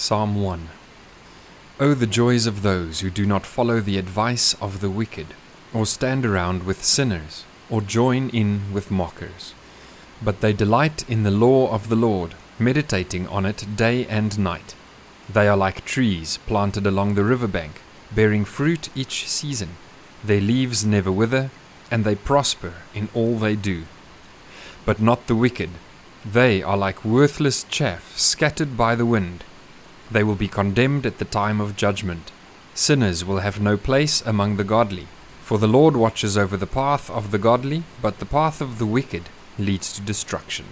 Psalm 1 Oh, the joys of those who do not follow the advice of the wicked, or stand around with sinners, or join in with mockers. But they delight in the law of the Lord, meditating on it day and night. They are like trees planted along the river bank, bearing fruit each season. Their leaves never wither, and they prosper in all they do. But not the wicked. They are like worthless chaff scattered by the wind. They will be condemned at the time of judgment. Sinners will have no place among the godly. For the Lord watches over the path of the godly, but the path of the wicked leads to destruction.